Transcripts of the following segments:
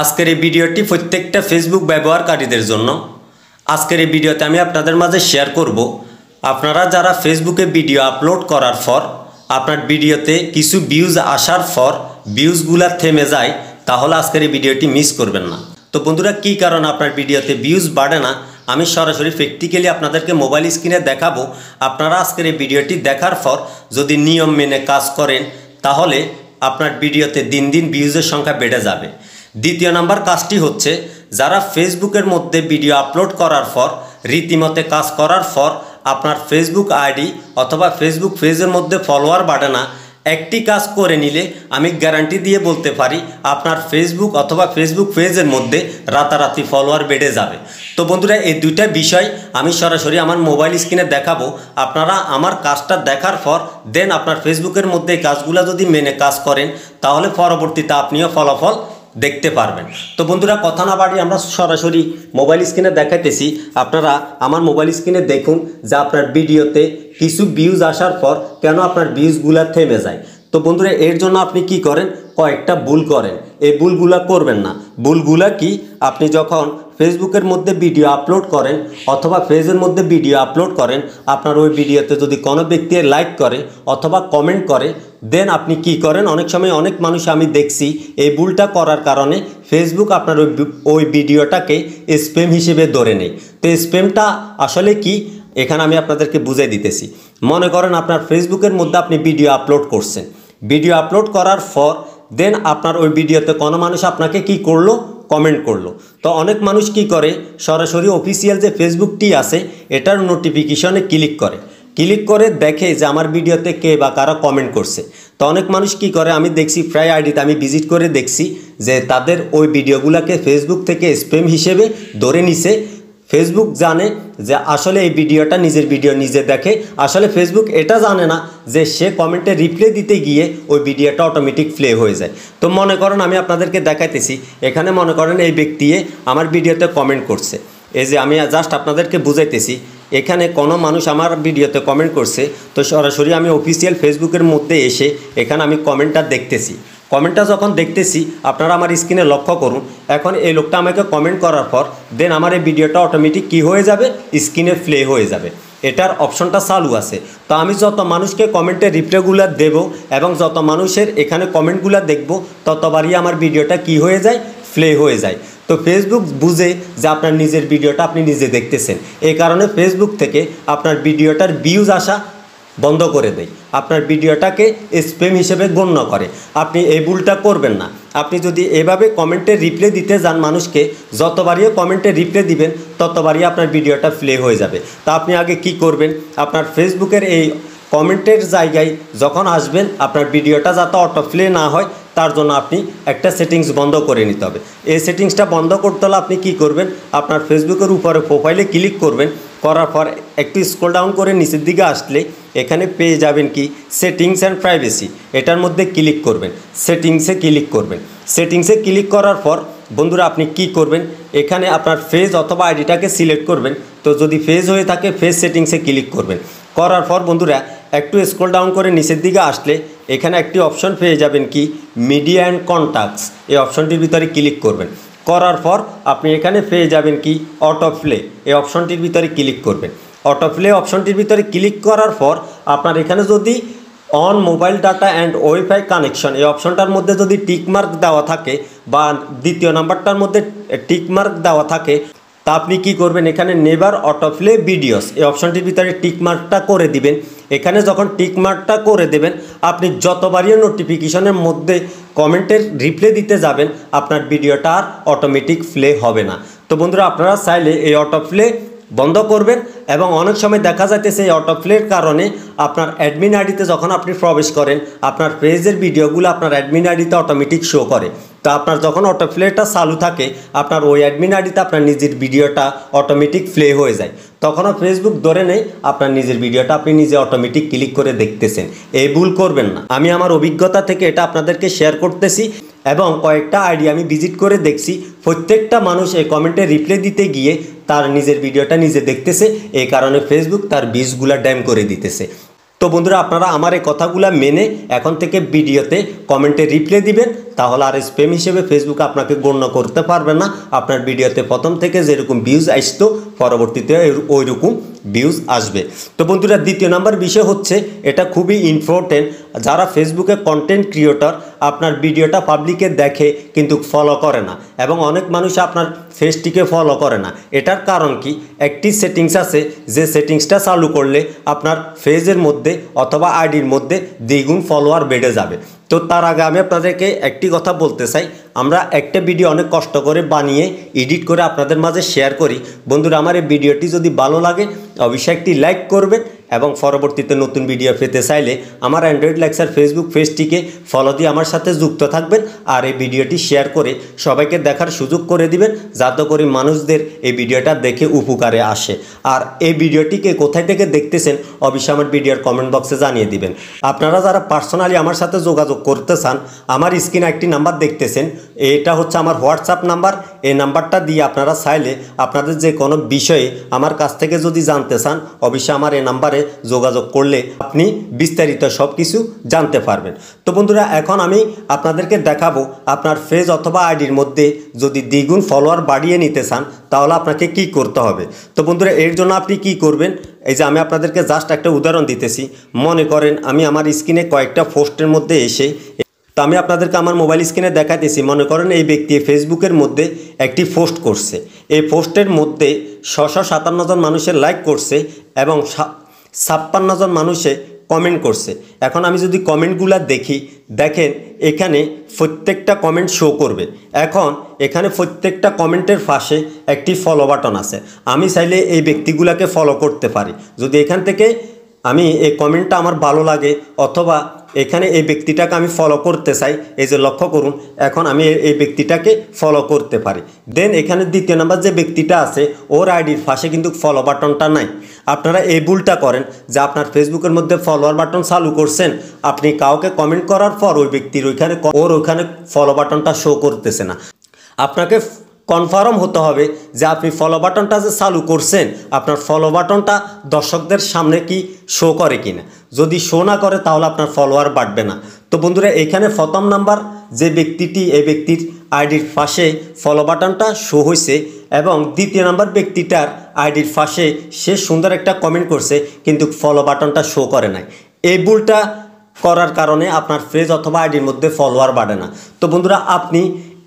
আজকের এই ভিডিওটি প্রত্যেকটা ফেসবুক ব্যবহারকারীদের জন্য। আজকের এই ভিডিওতে আমি আপনাদের মাঝে শেয়ার করব, আপনারা যারা ফেসবুকে ভিডিও আপলোড করার পর, আপনার ভিডিওতে কিছু ভিউজ আসার পর ভিউজগুলা থেমে যায়, তাহলে আজকের এই ভিডিওটি মিস করবেন না। তো বন্ধুরা, কী কারণ আপনার ভিডিওতে ভিউজ বাড়ে না? আমি সরাসরি প্র্যাকটিক্যালি আপনাদেরকে মোবাইল স্ক্রিনে দেখাবো। আপনারা আজকের এই ভিডিওটি দেখার পর যদি নিয়ম মেনে কাজ করেন, তাহলে আপনার ভিডিওতে দিন দিন ভিউজের সংখ্যা বেড়ে যাবে। দ্বিতীয় নাম্বার কাজটি হচ্ছে, যারা ফেসবুকের মধ্যে ভিডিও আপলোড করার পর, রীতিমতে কাজ করার পর, আপনার ফেসবুক আইডি অথবা ফেসবুক পেজের মধ্যে ফলোয়ার বাড়ে না, একটি কাজ করে নিলে আমি গ্যারান্টি দিয়ে বলতে পারি, আপনার ফেসবুক অথবা ফেসবুক পেজের মধ্যে রাতারাতি ফলোয়ার বেড়ে যাবে। তো বন্ধুরা, এই দুইটা বিষয় আমি সরাসরি আমার মোবাইল স্ক্রিনে দেখাবো। আপনারা আমার কাজটা দেখার পর দেন আপনার ফেসবুকের মধ্যে এই কাজগুলো যদি মেনে কাজ করেন, তাহলে পরবর্তীতে আপনিও ফলাফল দেখতে পারবেন। তো বন্ধুরা, কথা না বাড়ি আমরা সরাসরি মোবাইল স্ক্রিনে দেখাইতেছি। আপনারা আমার মোবাইল স্ক্রিনে দেখুন যে আপনার ভিডিওতে কিছু ভিউজ আসার পর কেন আপনার ভিউজগুলো থেমে যায়। তো বন্ধুরা, এর জন্য আপনি কি করেন? কয়েকটা ভুল করেন। এই ভুলগুলা করবেন না। ভুলগুলা কি? আপনি যখন ফেসবুকের মধ্যে ভিডিও আপলোড করেন অথবা পেজের মধ্যে ভিডিও আপলোড করেন, আপনার ওই ভিডিওতে যদি কোনো ব্যক্তি লাইক করে অথবা কমেন্ট করে দেন আপনি কি করেন? অনেক সময় অনেক মানুষ আমি দেখছি এই ভুলটা করার কারণে ফেসবুক আপনার ওই ওই ভিডিওটাকে স্প্যাম হিসেবে ধরে নেয়। তো স্প্যামটা আসলে কি? এখানে আমি আপনাদেরকে বুঝাই দিতেছি। মনে করেন আপনার ফেসবুকের মধ্যে আপনি ভিডিও আপলোড করছেন। ভিডিও আপলোড করার পর দেন আপনার ওই ভিডিওতে কোনো মানুষ আপনাকে কি করল? কমেন্ট করল। তো অনেক মানুষ কি করে? সরাসরি অফিসিয়াল যে ফেসবুকটি আছে, এটার নোটিফিকেশনে ক্লিক করে। ক্লিক করে দেখে যে আমার ভিডিওতে কে বা কারা কমেন্ট করছে। তো অনেক মানুষ কি করে? আমি দেখছি, প্রায় আইডিতে আমি ভিজিট করে দেখছি যে তাদের ওই ভিডিওগুলোকে ফেসবুক থেকে স্প্যাম হিসেবে ধরে নিছে। ফেসবুক জানে যে আসলে এই ভিডিওটা নিজের ভিডিও নিজে দেখে, আসলে ফেসবুক এটা জানে না যে সে কমেন্টে রিপ্লে দিতে গিয়ে ওই ভিডিওটা অটোমেটিক প্লে হয়ে যায়। তো মনে করেন আমি আপনাদেরকে দেখাইতেছি, এখানে মনে করেন এই ব্যক্তি আমার ভিডিওতে কমেন্ট করছে। এই যে আমি জাস্ট আপনাদেরকে বুঝাইতেছি, এখানে কোনো মানুষ আমার ভিডিওতে কমেন্ট করছে, তো সরাসরি আমি অফিসিয়াল ফেসবুকের মধ্যে এসে এখানে আমি কমেন্টটা দেখতেছি। কমেন্টটা যখন দেখতেছি, আপনারা আমার স্ক্রিনে লক্ষ্য করুন। এখন এই লোকটা আমাকে কমেন্ট করার পর দেন আমার এই ভিডিওটা অটোমেটিক কী হয়ে যাবে? স্ক্রিনে প্লে হয়ে যাবে। এটার অপশনটা চালু আছে। তো আমি যত মানুষকে কমেন্টে রিপ্লাইগুলো দেব এবং যত মানুষের এখানে কমেন্টগুলো দেখব, ততবারই আমার ভিডিওটা কি হয়ে যায়? প্লে হয়ে যায়। তো ফেসবুক বুঝে যে আপনার নিজের ভিডিওটা আপনি নিজে দেখতেছেন। এই কারণে ফেসবুক থেকে আপনার ভিডিওটার ভিউজ আসা বন্ধ করে দেয়। আপনার ভিডিওটাকে স্প্যাম হিসেবে গণ্য করে। আপনি এই ভুলটা করবেন না। আপনি যদি এভাবে কমেন্টে রিপ্লাই দিতে যান মানুষকে, যতবারই কমেন্টে রিপ্লাই দিবেন, ততবারই আপনার ভিডিওটা প্লে হয়ে যাবে। তা আপনি আগে কি করবেন? আপনার ফেসবুকের এই কমেন্টের জায়গায় যখন আসবেন, আপনার ভিডিওটা যাতে অটো প্লে না হয়, তার জন্য আপনি একটা সেটিংস বন্ধ করে নিতে হবে। এই সেটিংসটা বন্ধ করতে হলে আপনি কি করবেন? আপনার ফেসবুকের উপরে প্রোফাইলে ক্লিক করবেন। করার পর একটু স্ক্রল ডাউন করে নিচের দিকে আসলে এখানে পেয়ে যাবেন কি? সেটিংস অ্যান্ড প্রাইভেসি এটার মধ্যে ক্লিক করবেন। সেটিংসে ক্লিক করবেন। সেটিংসে ক্লিক করার পর বন্ধুরা আপনি কি করবেন? এখানে আপনার ফেজ অথবা আইডিটাকে সিলেক্ট করবেন। তো যদি ফেজ হয়ে থাকে ফেজ সেটিংসে ক্লিক করবেন। করার পর বন্ধুরা একটু স্ক্রল ডাউন করে নিচের দিকে আসলে এখানে একটি অপশন পেয়ে যাবেন কি? মিডিয়া অ্যান্ড কন্ট্যাক্টস এই অপশনটির ভিতরে ক্লিক করবেন। করার পর আপনি এখানে পেয়ে যাবেন কি? অটো প্লে এই অপশনটির ভিতরে ক্লিক করবেন। অটো প্লে অপশনটির ভিতরে ক্লিক করার পর আপনার এখানে যদি on mobile data and wifi connection এই অপশনটার মধ্যে যদি টিকমার্ক দেওয়া থাকে বা দ্বিতীয় নাম্বারটার মধ্যে টিকমার্ক দেওয়া থাকে, তা আপনি কি করবেন? এখানে নেভার অটোপ্লে ভিডিওস এই অপশনটির ভিতরে টিকমার্কটা করে দিবেন। এখানে যখন টিকমার্কটা করে দেবেন, আপনি যতবারই নোটিফিকেশনের মধ্যে কমেন্টের রিপ্লে দিতে যাবেন, আপনার ভিডিওটা আর অটোমেটিক প্লে হবে না। তো বন্ধুরা, আপনারা চাইলে এই অটোপ্লে বন্ধ করবেন এবং অনেক সময় দেখা যাইতেছে এই অটোপ্লের কারণে আপনার অ্যাডমিন আইডিতে যখন আপনি প্রবেশ করেন, আপনার পেজের ভিডিওগুলো আপনার অ্যাডমিন আইডিতে অটোমেটিক শো করে। তো আপনার যখন অটোপ্লেটা চালু থাকে, আপনার ওই অ্যাডমিন আইডিতে আপনার নিজের ভিডিওটা অটোমেটিক প্লে হয়ে যায়। তখনও ফেসবুক ধরে নেই, আপনার নিজের ভিডিওটা আপনি নিজে অটোমেটিক ক্লিক করে দেখতেছেন। এই ভুল করবেন না। আমি আমার অভিজ্ঞতা থেকে এটা আপনাদেরকে শেয়ার করতেছি এবং কয়েকটা আইডি আমি ভিজিট করে দেখছি। প্রত্যেকটা মানুষ এই কমেন্টে রিপ্লাই দিতে গিয়ে তার নিজের ভিডিওটা নিজে দেখতেছে। এই কারণে ফেসবুক তার বীজগুলা ড্যাম করে দিতেছে। তো বন্ধুরা, আপনারা আমার এই কথাগুলো মেনে এখন থেকে ভিডিওতে কমেন্টে রিপ্লাই দিবেন, তাহলে আর স্প্যাম হিসেবে ফেসবুকে আপনাকে গণ্য করতে পারবে না। আপনার ভিডিওতে প্রথম থেকে যেরকম ভিউজ আসতো, পরবর্তীতে ওই রকম ভিউজ আসবে। তো বন্ধুরা, দ্বিতীয় নাম্বার বিষয় হচ্ছে, এটা খুবই ইম্পর্টেন্ট যারা ফেসবুকে কন্টেন্ট ক্রিয়েটর আপনার ভিডিওটা পাবলিকে দেখে কিন্তু ফলো করে না। এবং অনেক মানুষ আপনার ফেসটিকে ফলো করে না। এটার কারণ কি? একটি সেটিংস আছে, যে সেটিংসটা চালু করলে আপনার ফেজের মধ্যে অথবা আইডির মধ্যে দ্বিগুণ ফলোয়ার বেড়ে যাবে। তো তার আগে আমি আপনাদেরকে একটি কথা বলতে চাই। আমরা একটা ভিডিও অনেক কষ্ট করে বানিয়ে এডিট করে আপনাদের মাঝে শেয়ার করি। বন্ধুরা, আমার এই ভিডিওটি যদি ভালো লাগে, অবশ্যই একটি লাইক করবেন এবং পরবর্তীতে নতুন ভিডিও পেতে চাইলে আমার অ্যান্ড্রয়েড লেক্সার ফেসবুক পেজটিকে ফলো দিয়ে আমার সাথে যুক্ত থাকবেন আর এই ভিডিওটি শেয়ার করে সবাইকে দেখার সুযোগ করে দিবেন, যাতে করে মানুষদের এই ভিডিওটা দেখে উপকারে আসে। আর এই ভিডিওটিকে কোথায় থেকে দেখতেছেন অবশ্যই আমার ভিডিওর কমেন্ট বক্সে জানিয়ে দিবেন। আপনারা যারা পার্সোনালি আমার সাথে যোগাযোগ করতে চান, আমার স্ক্রিনে একটি নাম্বার দেখতেছেন, এটা হচ্ছে আমার হোয়াটসঅ্যাপ নাম্বার এই নাম্বারটা দিয়ে আপনারা চাইলে আপনাদের যে কোনো বিষয়ে আমার কাছ থেকে যদি জানতে চান, অবশ্যই আমার এই নাম্বারে যোগাযোগ করলে আপনি বিস্তারিত সব কিছু জানতে পারবেন। তো বন্ধুরা, এখন আমি আপনাদেরকে দেখাবো আপনার ফেজ অথবা আইডির মধ্যে যদি দ্বিগুণ ফলোয়ার বাড়িয়ে নিতে চান, তাহলে আপনাকে কি করতে হবে? তো বন্ধুরা, এর জন্য আপনি কি করবেন? এই যে আমি আপনাদেরকে জাস্ট একটা উদাহরণ দিতেছি। মনে করেন আমি আমার স্ক্রিনে কয়েকটা পোস্টের মধ্যে এসে তো আমি আপনাদেরকে আমার মোবাইল স্ক্রিনে দেখাতেছি মনে করেন এই ব্যক্তি ফেসবুকের মধ্যে একটি পোস্ট করছে। এই পোস্টের মধ্যে ছশো সাতান্ন জন মানুষের লাইক করছে এবং ছাপ্পান্ন জন মানুষে কমেন্ট করছে। এখন আমি যদি কমেন্টগুলো দেখি, দেখেন এখানে প্রত্যেকটা কমেন্ট শো করবে। এখন এখানে প্রত্যেকটা কমেন্টের পাশে একটি ফলো বাটন আছে। আমি চাইলে এই ব্যক্তিগুলোকে ফলো করতে পারি। যদি এখান থেকে আমি এই কমেন্টটা আমার ভালো লাগে, অথবা এখানে এই ব্যক্তিটাকে আমি ফলো করতে চাই, এই যে লক্ষ্য করুন, এখন আমি এই ব্যক্তিটাকে ফলো করতে পারি। দেন এখানে দ্বিতীয় নাম্বার যে ব্যক্তিটা আছে, ওর আইডির পাশে কিন্তু ফলো বাটনটা নাই। আপনারা এই ভুলটা করেন যে আপনার ফেসবুকের মধ্যে ফলোয়ার বাটন চালু করছেন। আপনি কাউকে কমেন্ট করার পর ওই ব্যক্তির ওইখানে ওর ওইখানে ফলো বাটনটা শো করতেছে না। আপনাকে কনফার্ম হতে হবে যে আপনি ফলো বাটনটা যে চালু করছেন, আপনার ফলো বাটনটা দর্শকদের সামনে কি শো করে কিনা। যদি শো না করে, তাহলে আপনার ফলোয়ার বাড়বে না। তো বন্ধুরা এখানে প্রথম নাম্বার যে ব্যক্তিটি, এই ব্যক্তির আইডির পাশে ফলো বাটনটা শো হয়েছে এবং দ্বিতীয় নাম্বার ব্যক্তিটার আইডির পাশে সে সুন্দর একটা কমেন্ট করছে, কিন্তু ফলো বাটনটা শো করে নাই। এই ভুলটা করার কারণে আপনার ফেজ অথবা আইডির মধ্যে ফলোয়ার বাড়ে না। তো বন্ধুরা, আপনি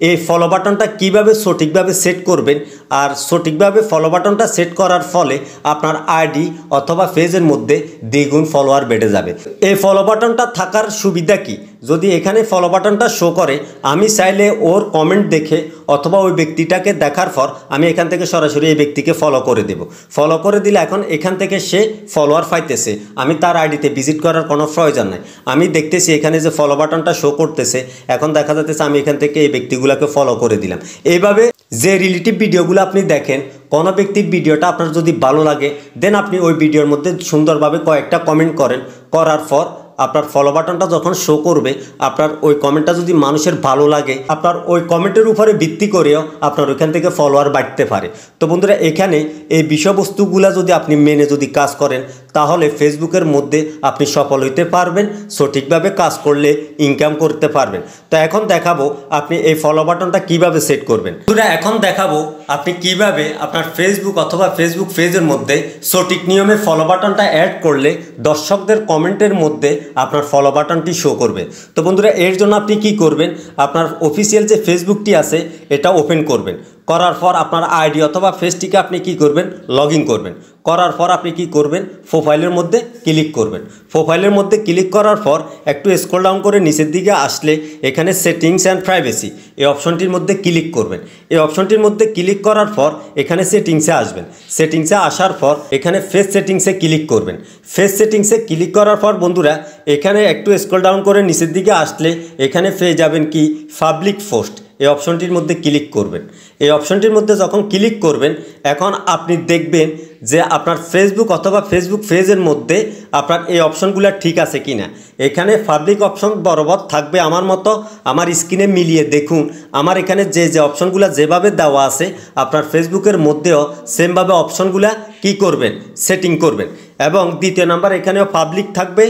এই ফলো বাটনটা কীভাবে সঠিকভাবে সেট করবেন আর সঠিকভাবে ফলো বাটনটা সেট করার ফলে আপনার আইডি অথবা ফেজের মধ্যে দ্বিগুণ ফলোয়ার বেড়ে যাবে। এই ফলো বাটনটা থাকার সুবিধা কি? যদি এখানে ফলো বাটনটা শো করে, আমি চাইলে ওর কমেন্ট দেখে অথবা ওই ব্যক্তিটাকে দেখার পর আমি এখান থেকে সরাসরি এই ব্যক্তিকে ফলো করে দেব। ফলো করে দিলে এখন এখান থেকে সে ফলোয়ার পাইতেছে। আমি তার আইডিতে ভিজিট করার কোনো প্রয়োজন নাই। আমি দেখতেছি এখানে যে ফলো বাটনটা শো করতেছে, এখন দেখা যাচ্ছে আমি এখান থেকে এই ব্যক্তিগুলোকে ফলো করে দিলাম। এইভাবে যে রিলেটিভ ভিডিওগুলো আপনি দেখেন, কোনো ব্যক্তির ভিডিওটা আপনার যদি ভালো লাগে দেন আপনি ওই ভিডিওর মধ্যে সুন্দরভাবে কয়েকটা কমেন্ট করেন। করার পর আপনার ফলো বাটনটা যখন শো করবে, আপনার ওই কমেন্টটা যদি মানুষের ভালো লাগে, আপনার ওই কমেন্টের উপরে ভিত্তি করেও আপনার ওইখান থেকে ফলোয়ার বাড়তে পারে। তো বন্ধুরা, এখানে এই বিষয়বস্তুগুলো যদি আপনি মেনে যদি কাজ করেন তাহলে ফেসবুকের মধ্যে আপনি সফল হইতে পারবেন, সঠিকভাবে কাজ করলে ইনকাম করতে পারবেন। তো এখন দেখাবো আপনি এই ফলো বাটনটা কীভাবে সেট করবেন। বন্ধুরা, এখন দেখাবো আপনি কীভাবে আপনার ফেসবুক অথবা ফেসবুক পেজের মধ্যে সঠিক নিয়মে ফলো বাটনটা অ্যাড করলে দর্শকদের কমেন্টের মধ্যে আপনার ফলো বাটনটি শো করবে। তো বন্ধুরা, এর জন্য আপনি কি করবেন? আপনার অফিসিয়াল যে ফেসবুকটি আছে, এটা ওপেন করবেন। করার পর আপনার আইডি অথবা ফেসটিকে আপনি কি করবেন? লগ করবেন। করার পর আপনি কি করবেন? প্রোফাইলের মধ্যে ক্লিক করবেন। প্রোফাইলের মধ্যে ক্লিক করার পর একটু স্ক্রল ডাউন করে নিচের দিকে আসলে এখানে সেটিংস অ্যান্ড প্রাইভেসি এই অপশনটির মধ্যে ক্লিক করবেন। এই অপশনটির মধ্যে ক্লিক করার পর এখানে সেটিংসে আসবেন। সেটিংসে আসার পর এখানে ফেস সেটিংসে ক্লিক করবেন। ফেস সেটিংসে ক্লিক করার পর বন্ধুরা, এখানে একটু স্ক্রল ডাউন করে নিচের দিকে আসলে এখানে পেয়ে যাবেন কি? পাবলিক পোস্ট এই অপশনটির মধ্যে ক্লিক করবেন। এই অপশনটির মধ্যে যখন ক্লিক করবেন, এখন আপনি দেখবেন যে আপনার ফেসবুক অথবা ফেসবুক পেজের মধ্যে আপনার এই অপশনগুলো ঠিক আছে কি না এখানে পাবলিক অপশন বরাবর থাকবে আমার মতো, আমার স্ক্রিনে মিলিয়ে দেখুন। আমার এখানে যে যে অপশনগুলো যেভাবে দেওয়া আছে, আপনার ফেসবুকের মধ্যেও সেমভাবে অপশনগুলো কি করবেন? সেটিং করবেন। এবং দ্বিতীয় নাম্বার এখানেও পাবলিক থাকবে।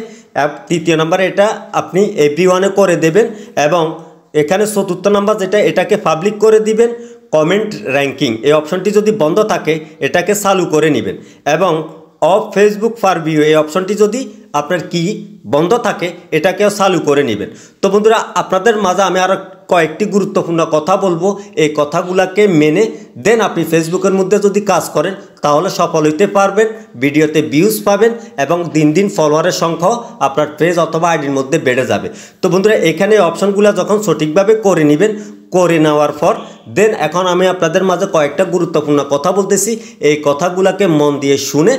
তৃতীয় নাম্বার এটা আপনি এভরি ওয়ানে করে দেবেন এবং এখানে চতুর্থ নাম্বার যেটা, এটাকে পাবলিক করে দিবেন কমেন্ট র্যাঙ্কিং এই অপশনটি যদি বন্ধ থাকে, এটাকে চালু করে নেবেন। এবং অফ ফেসবুক ফার ভিউ এই অপশনটি যদি আপনার কি বন্ধ থাকে, এটাকেও চালু করে নেবেন। তো বন্ধুরা, আপনাদের মাঝে আমি আরও কয়েকটি গুরুত্বপূর্ণ কথা বলব। এই কথাগুলোকে মেনে দেন আপনি ফেসবুকের মধ্যে যদি কাজ করেন, তাহলে সফল হইতে পারবেন, ভিডিওতে ভিউজ পাবেন এবং দিন দিন ফলোয়ারের সংখ্যাও আপনার পেজ অথবা আইডির মধ্যে বেড়ে যাবে। তো বন্ধুরা, এখানে অপশনগুলো যখন সঠিকভাবে করে নেবেন, করে নেওয়ার পর, দেন এখন আমি আপনাদের মাঝে কয়েকটা গুরুত্বপূর্ণ কথা বলতেছি। এই কথাগুলোকে মন দিয়ে শুনে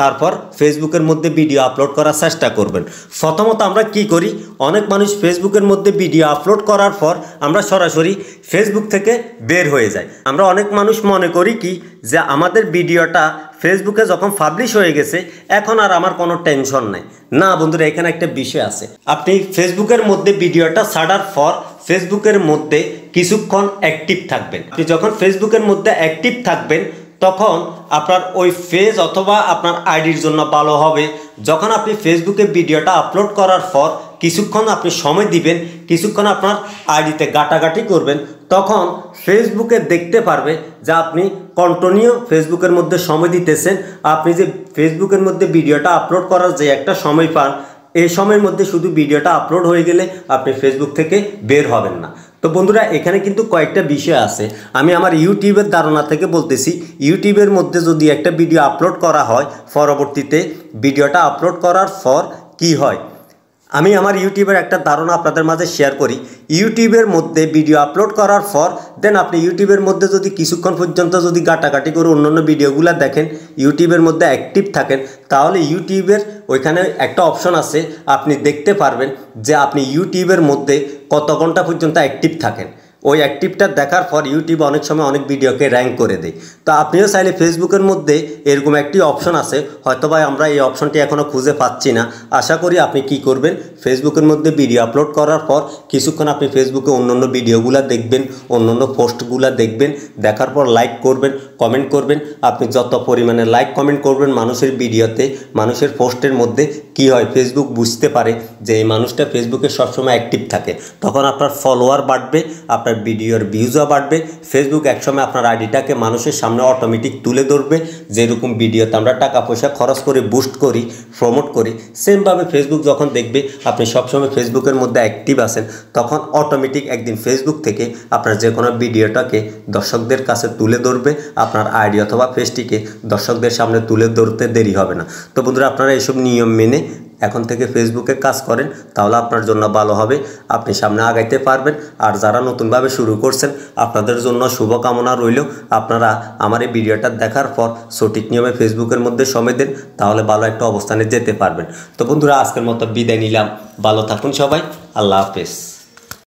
তারপর ফেসবুকের মধ্যে ভিডিও আপলোড করার চেষ্টা করবেন। প্রথমত আমরা কি করি? অনেক মানুষ ফেসবুকের মধ্যে ভিডিও আপলোড করার পর আমরা সরাসরি ফেসবুক থেকে বের হয়ে যাই। আমরা অনেক মানুষ মনে করি কি? যে আমাদের ভিডিওটা ফেসবুকে যখন পাবলিশ হয়ে গেছে, এখন আর আমার কোনো টেনশন নাই। না বন্ধুরা, এখানে একটা বিষয় আছে। আপনি ফেসবুকের মধ্যে ভিডিওটা ছাড়ার পর ফেসবুকের মধ্যে কিছুক্ষণ অ্যাক্টিভ থাকবেন। আপনি যখন ফেসবুকের মধ্যে অ্যাক্টিভ থাকবেন তখন আপনার ওই ফেজ অথবা আপনার আইডির জন্য ভালো হবে। যখন আপনি ফেসবুকে ভিডিওটা আপলোড করার পর কিছুক্ষণ আপনি সময় দিবেন, কিছুক্ষণ আপনার আইডিতে গাটাগাটি করবেন, তখন ফেসবুকে দেখতে পারবে যে আপনি কন্টিনিউ ফেসবুকের মধ্যে সময় দিতেছেন। আপনি যে ফেসবুকের মধ্যে ভিডিওটা আপলোড করার যে একটা সময় পান এই সময়ের মধ্যে শুধু ভিডিওটা আপলোড হয়ে গেলে আপনি ফেসবুক থেকে বের হবেন না। তো বন্ধুরা, এখানে কিন্তু কয়েকটা বিষয় আছে। আমি আমার ইউটিউবের ধারণা থেকে বলতেছি, ইউটিউবের মধ্যে যদি একটা ভিডিও আপলোড করা হয়, পরবর্তীতে ভিডিওটা আপলোড করার পর কি হয়? আমি আমার ইউটিউবের একটা ধারণা আপনাদের মাঝে শেয়ার করি। ইউটিউবের মধ্যে ভিডিও আপলোড করার পর দেন আপনি ইউটিউবের মধ্যে যদি কিছুক্ষণ পর্যন্ত যদি গাটাগাটি করে অন্য অন্য ভিডিওগুলো দেখেন, ইউটিউবের মধ্যে অ্যাক্টিভ থাকেন, তাহলে ইউটিউবের ওইখানে একটা অপশন আছে, আপনি দেখতে পারবেন যে আপনি ইউটিউবের মধ্যে কত ঘণ্টা পর্যন্ত অ্যাক্টিভ থাকেন। ওই অ্যাক্টিভটা দেখার পর ইউটিউব অনেক সময় অনেক ভিডিওকে র্যাঙ্ক করে দেয়। তো আপনিও চাইলে ফেসবুকের মধ্যে এরকম একটি অপশন আছে। হয়তো ভাই আমরা এই অপশনটি এখনও খুঁজে পাচ্ছি না। আশা করি আপনি কি করবেন? ফেসবুকের মধ্যে ভিডিও আপলোড করার পর কিছুক্ষণ আপনি ফেসবুকে অন্য অন্য ভিডিওগুলো দেখবেন অন্য অন্য পোস্টগুলো দেখবেন, দেখার পর লাইক করবেন কমেন্ট করবেন। আপনি যত পরিমাণে লাইক কমেন্ট করবেন, মানুষের ভিডিওতে, মানুষের পোস্টের মধ্যে কি হয় ফেসবুক বুঝতে পারে যে এই মানুষটা ফেসবুকে সবসময় অ্যাক্টিভ থাকে। তখন আপনার ফলোয়ার বাড়বে, আপনার ভিডিওর ভিউজও বাড়বে। ফেসবুক একসময় আপনার আইডিটাকে মানুষের সামনে অটোমেটিক তুলে ধরবে। যেরকম ভিডিওতে আমরা টাকা পয়সা খরচ করে বুস্ট করি প্রমোট করি সেমভাবে ফেসবুক যখন দেখবে আপনি সবসময় ফেসবুকের মধ্যে অ্যাক্টিভ আছেন, তখন অটোমেটিক একদিন ফেসবুক থেকে আপনার যে কোনো ভিডিওটাকে দর্শকদের কাছে তুলে ধরবে, আপনার আইডি অথবা ফেসটিকে দর্শকদের সামনে তুলে ধরতে দেরি হবে না। তো বন্ধুরা, আপনারা এসব নিয়ম মেনে এখন থেকে ফেসবুকে কাজ করেন, তাহলে আপনার জন্য ভালো হবে। আপনি সামনে আগাইতে পারবেন। আর যারা নতুনভাবে শুরু করছেন, আপনাদের জন্য শুভকামনা রইল। আপনারা আমার এই ভিডিওটা দেখার পর সঠিক নিয়মে ফেসবুকের মধ্যে সময় দেন, তাহলে ভালো একটা অবস্থানে যেতে পারবেন। তো বন্ধুরা, আজকের মতো বিদায় নিলাম। ভালো থাকুন সবাই। আল্লাহ হাফেজ।